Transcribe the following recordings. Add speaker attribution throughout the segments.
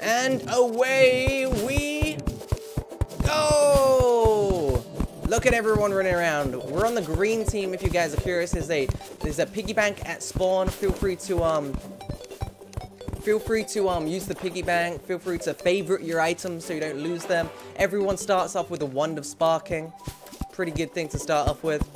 Speaker 1: And away we go! Look at everyone running around. We're on the green team if you guys are curious. There's a there's a piggy bank at spawn. Feel free to um feel free to um use the piggy bank. Feel free to favorite your items so you don't lose them. Everyone starts off with a wand of sparking. Pretty good thing to start off with.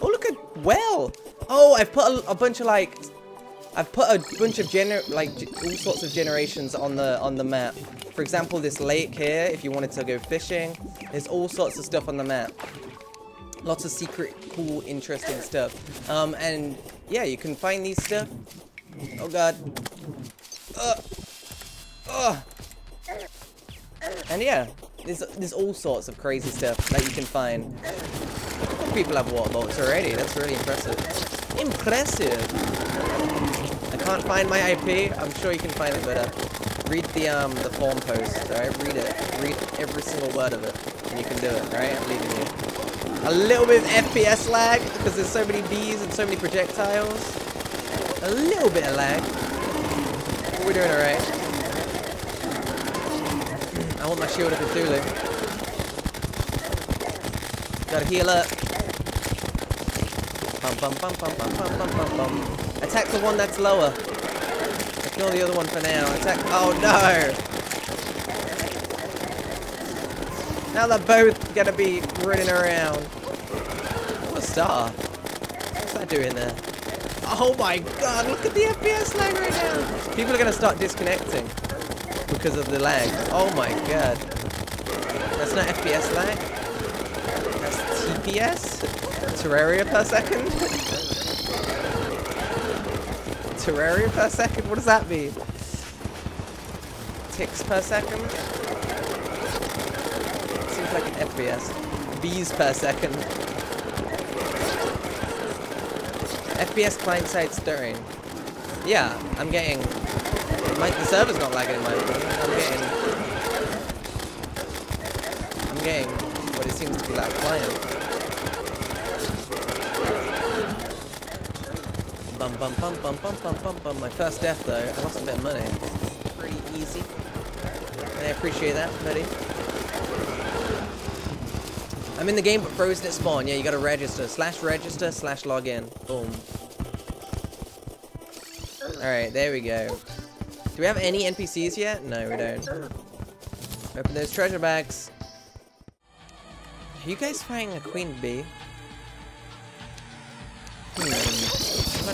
Speaker 1: Oh look at well. Oh, I've put a, a bunch of like I've put a bunch of gener like all sorts of generations on the on the map. For example, this lake here, if you wanted to go fishing, there's all sorts of stuff on the map. Lots of secret, cool, interesting stuff. Um, and yeah, you can find these stuff. Oh god. Ugh. Ugh. And yeah, there's there's all sorts of crazy stuff that you can find. People have water bolts already. That's really impressive. Impressive I can't find my IP, I'm sure you can find it better. Read the um the form post, alright? Read it. Read every single word of it. And you can do it, alright? I'm leaving you. A little bit of FPS lag, because there's so many bees and so many projectiles. A little bit of lag. We're doing alright. I want my shield of Cthulhu. Gotta heal up. Bum bum bum bum bum bum bum bum bum. Attack the one that's lower. Ignore the other one for now. Attack. Oh no! Now they're both gonna be running around. What a star. What's that doing there? Oh my god, look at the FPS lag right now! People are gonna start disconnecting because of the lag. Oh my god. That's not FPS lag. TPS? Terraria per second? Terraria per second? What does that mean? Ticks per second? Seems like an FPS. Bees per second. FPS client side stirring. Yeah, I'm getting... My, the server's not lagging in my. I'm getting... I'm getting what it seems to be like client. Bum bum bum bum bum bum bum bum. My first death though, I lost a bit of money. Pretty easy. I appreciate that, buddy. I'm in the game but frozen at spawn. Yeah, you gotta register. Slash register slash login. Boom. Alright, there we go. Do we have any NPCs yet? No, we don't. Open those treasure bags. Are you guys fighting a queen bee?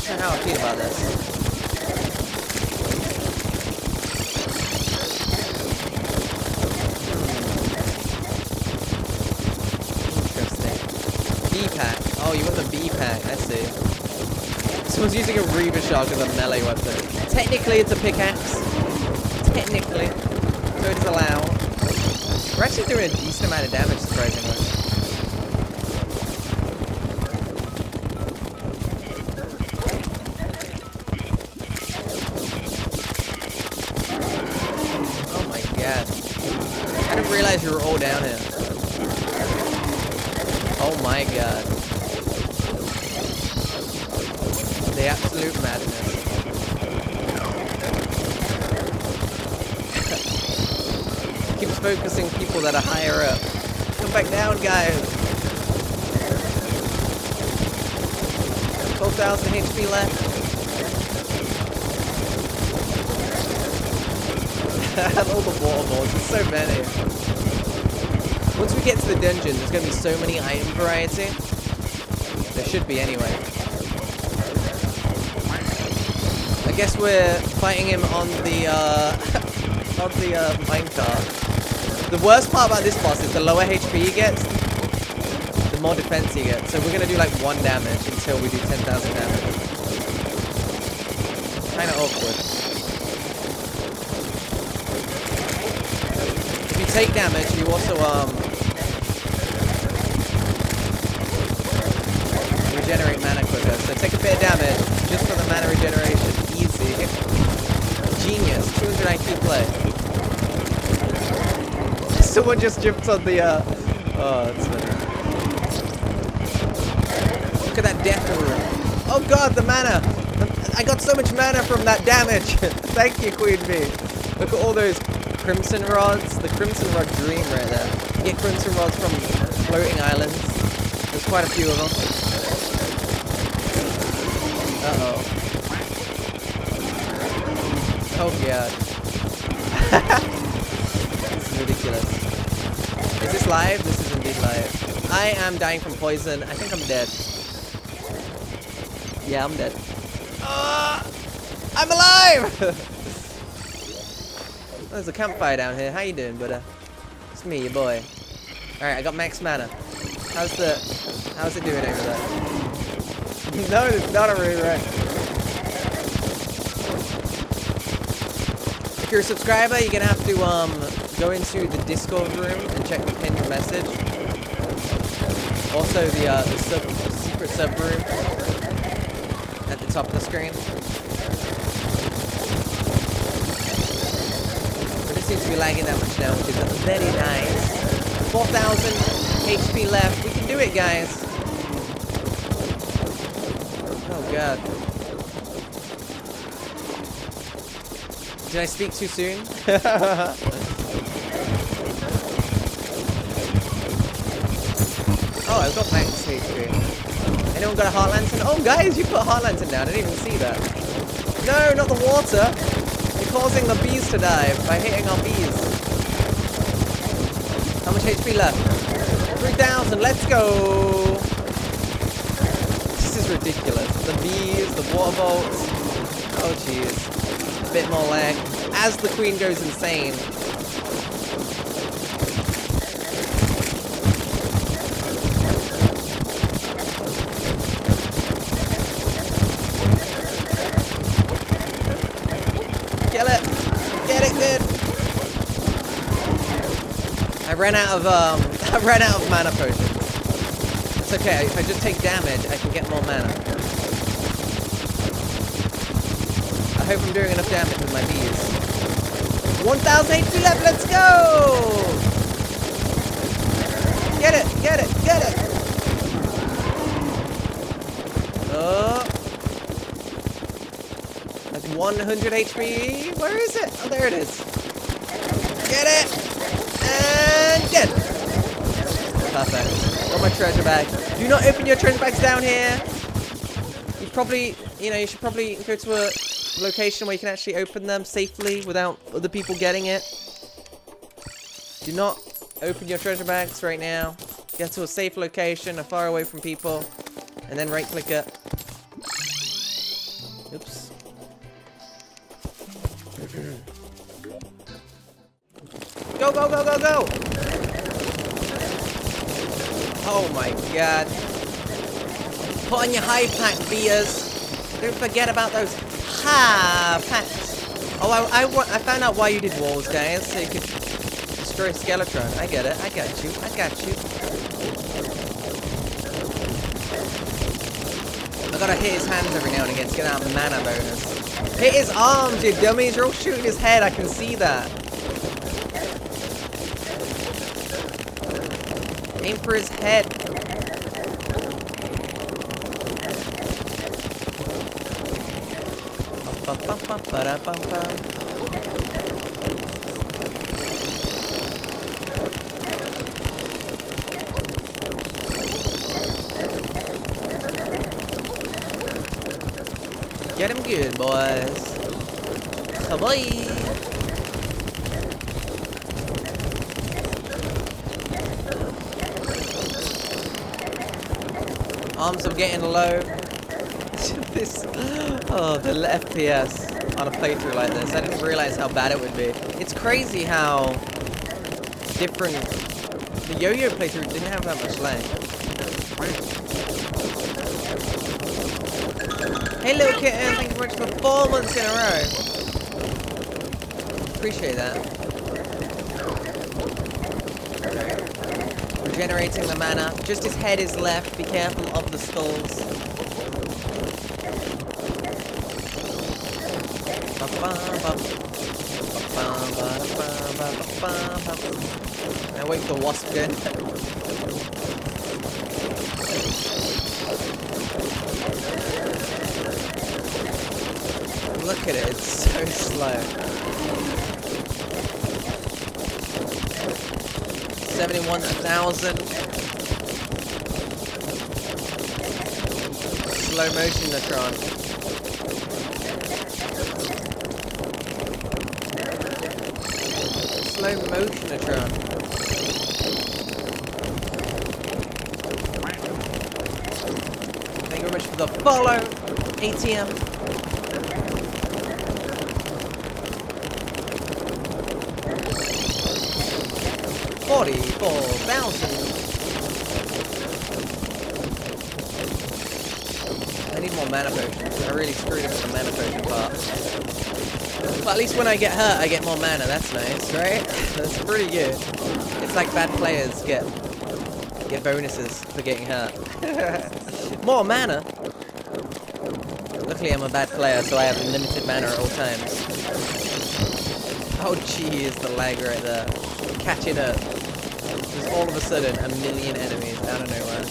Speaker 1: Not sure how I feel about this. Hmm. Pack. Oh, you want the B pack. I see. Someone's using a Reaver Shark as a melee weapon. Technically, it's a pickaxe. Technically. So it's allowed. We're actually doing a decent amount of damage, surprisingly. Down, guys. 12,000 HP left. all the waterballs, there's so many. Once we get to the dungeon, there's going to be so many item variety. There should be anyway. I guess we're fighting him on the, uh, on the, uh, minecart. The worst part about this boss is the lower HP he gets, the more defense he gets. So we're going to do like one damage until we do 10,000 damage. Kinda awkward. If you take damage, you also, um, regenerate mana quicker. So take a bit of damage just for the mana regeneration. Easy. Genius. 200 IQ play. Someone just jumped on the, uh... Oh, that's. Look at that death. Oh god, the mana! I got so much mana from that damage! Thank you, Queen Bee! Look at all those Crimson Rods. The Crimson Rod dream right there. You get Crimson Rods from floating islands. There's quite a few of them. Uh-oh. Oh god. Is this live? This is indeed live. I am dying from poison. I think I'm dead. Yeah, I'm dead. Uh, I'm alive! There's a campfire down here. How you doing, buddy? It's me, your boy. Alright, I got max mana. How's the... How's it doing over there? no, it's not a rewrite. If you're a subscriber, you're gonna have to um go into the Discord room and check the pinned message. Also, the uh, the, sub, the secret sub room at the top of the screen. But it seems to be lagging that much now, which is very nice. 4,000 HP left. We can do it, guys. Oh, God. Did I speak too soon? I've got max HP. Anyone got a heart lantern? Oh, guys, you put a heart lantern down. I didn't even see that. No, not the water. You're causing the bees to die by hitting our bees. How much HP left? 3,000. Let's go. This is ridiculous. The bees, the water bolts. Oh, jeez. A bit more lag. As the queen goes insane. Kill it! Get it good! I ran out of um I ran out of mana potions. It's okay, if I just take damage, I can get more mana. I hope I'm doing enough damage with my bees. 1000 HP left, let's go! Get it, get it, get it! Oh. That's 100 HP. Where is it? Oh, there it is. Get it! It! Perfect. Got my treasure bag. Do not open your treasure bags down here. You probably, you know, you should probably go to a location where you can actually open them safely without other people getting it. Do not open your treasure bags right now. Get to a safe location, a far away from people, and then right click it. Oops. Go, go, go, go, go! Oh my god. Put on your hive pack, beers. Don't forget about those hive packs. Oh, I, I, I found out why you did walls, guys, so you could destroy Skeletron. I get it. I got you. I got you. I gotta hit his hands every now and again to get that mana bonus. Hit his arms, you dummies. You're all shooting his head. I can see that. Aim for his head. Get him good, boys. Bye-bye. Arms are getting low. this, oh, the FPS on a playthrough like this. I didn't realize how bad it would be. It's crazy how different. The yo-yo playthrough didn't have that much lag. Hey, little kitten, thank you very much for four months in a row. Appreciate that. Regenerating the mana. Just his head is left. Be careful of the skulls. Now wait for wasp again. Look at it, it's so slow. 71,000. Slow motion Natron. Slow motion Natron. Thank you very much for the follow, ATM. Thousand. I need more mana potions. I really screwed up the mana potion part. But at least when I get hurt, I get more mana. That's nice, right? That's pretty good. It's like bad players get get bonuses for getting hurt. more mana. Luckily, I'm a bad player, so I have limited mana at all times. Oh, jeez, the lag right there. Catching up. All of a sudden a million enemies out of nowhere.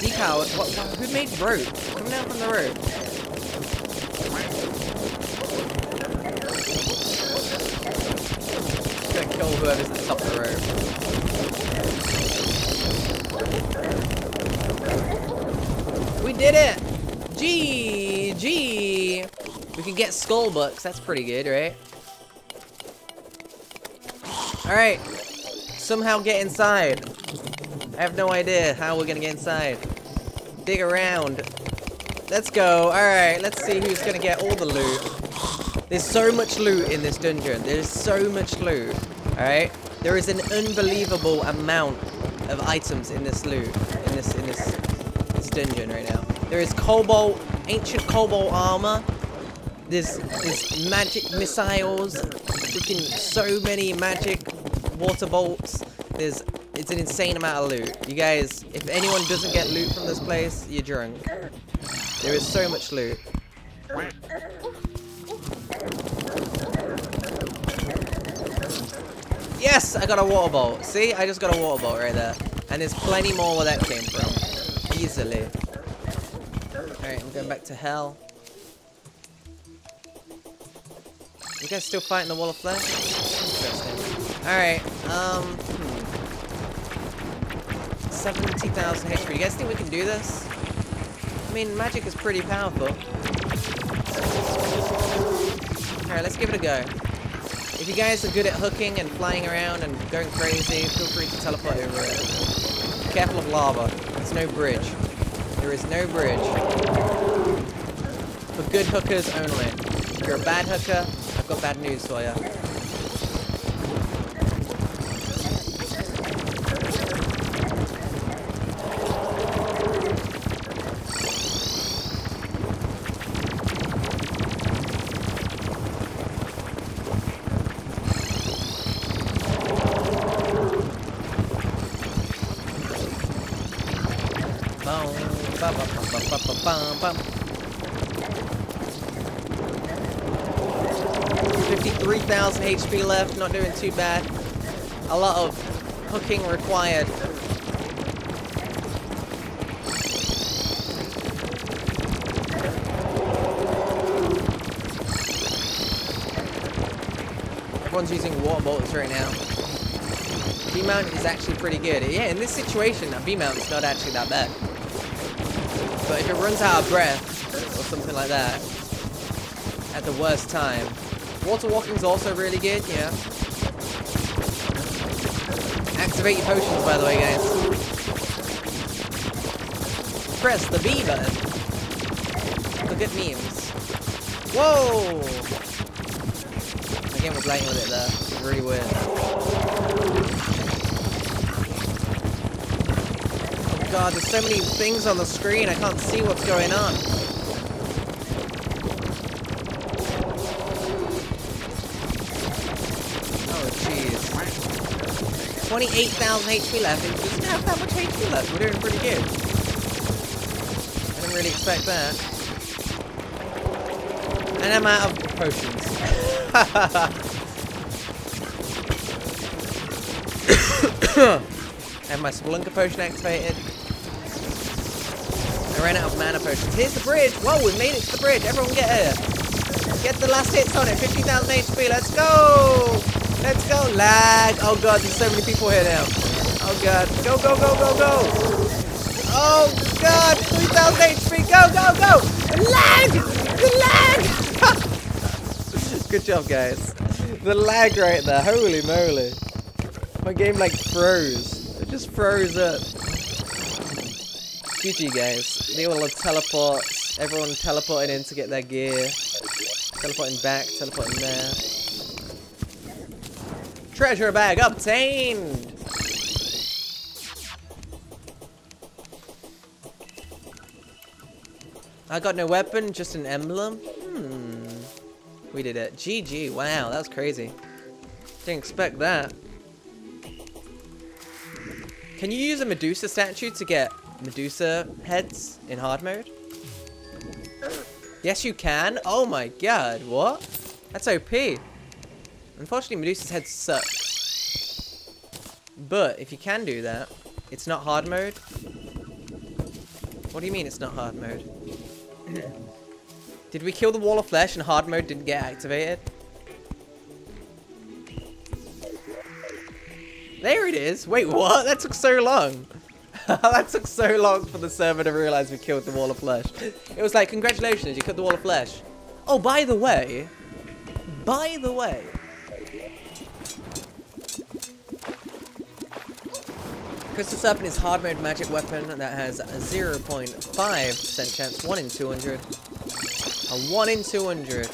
Speaker 1: Decal, what, what, who made rope? Come down from the rope. Gonna kill whoever's at the top of the rope. Did it! GG! We can get skull books. That's pretty good, right? Alright. Somehow get inside. I have no idea how we're gonna get inside. Dig around. Let's go. Alright, let's see who's gonna get all the loot. There's so much loot in this dungeon. There's so much loot. Alright? There is an unbelievable amount of items in this loot. In this in this this dungeon right now. Cobalt, ancient cobalt armor. There's there's magic missiles. Freaking so many magic water bolts. There's it's an insane amount of loot. You guys, if anyone doesn't get loot from this place, you're drunk. There is so much loot. Yes, I got a water bolt. See, I just got a water bolt right there. And there's plenty more where that came from. Easily. Going back to hell. You guys still fighting the wall of flesh? Interesting. Alright, um... Hmm. 70,000 HP. You guys think we can do this? I mean, magic is pretty powerful. Alright, let's give it a go. If you guys are good at hooking and flying around and going crazy, feel free to teleport over it. Careful of lava. There's no bridge. There is no bridge. For good hookers only. If you're a bad hooker, I've got bad news for you. 53,000 HP left, not doing too bad. A lot of hooking required. Everyone's using water bolts right now. V-mount is actually pretty good. Yeah, in this situation, a V-mount is not actually that bad. But if it runs out of breath, or something like that, at the worst time. Water walking is also really good, yeah. Activate your potions, by the way, guys. Press the B button. Look at memes. Whoa! Again, we're playing with it there. It's really weird. God, there's so many things on the screen, I can't see what's going on. Oh jeez. 28,000 HP left, and we doesn't have that much HP left. We're doing pretty good. I didn't really expect that. And I'm out of potions. have my Spelunker potion activated. Ran out of mana potions. Here's the bridge. Whoa, we made it to the bridge. Everyone get here. Get the last hits on it. 50,000 HP. Let's go. Let's go. Lag. Oh, God. There's so many people here now. Oh, God. Go, go, go, go, go. Oh, God. 3,000 HP. Go, go, go. Lag. The lag. Good job, guys. The lag right there. Holy moly. My game, like, froze. It just froze up. GG, guys. They all teleports. Everyone teleporting in to get their gear. Teleporting back, teleporting there. Treasure bag obtained! I got no weapon, just an emblem? Hmm. We did it. GG. Wow, that was crazy. Didn't expect that. Can you use a Medusa statue to get Medusa heads in hard mode? Yes, you can. Oh my god, what? That's OP. Unfortunately, Medusa's head sucks. But if you can do that, it's not hard mode. What do you mean it's not hard mode? Did we kill the wall of flesh and hard mode didn't get activated? There it is. Wait, what? That took so long. that took so long for the server to realize we killed the wall of flesh. It was like, congratulations, you killed the wall of flesh. Oh, by the way, by the way, Crystal Serpent is hard mode magic weapon that has a 0.5% chance, 1 in 200. A 1 in 200.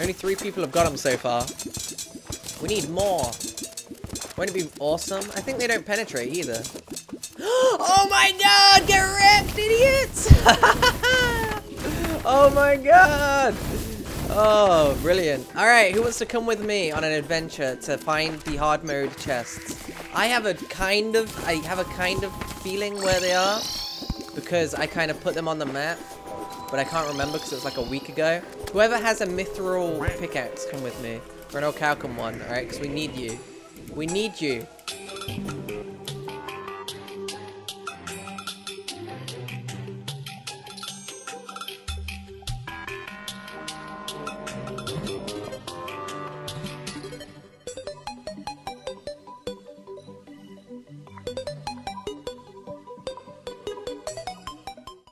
Speaker 1: Only three people have got them so far. We need more. Won't it be awesome? I think they don't penetrate either. oh my god! Get wrecked, idiots! oh my god! Oh, brilliant. Alright, who wants to come with me on an adventure to find the hard mode chests? I have a kind of, I have a kind of feeling where they are. Because I kind of put them on the map. But I can't remember because it was like a week ago. Whoever has a mithril pickaxe, come with me. Or an Orichalcum one, alright? Because we need you. We need you.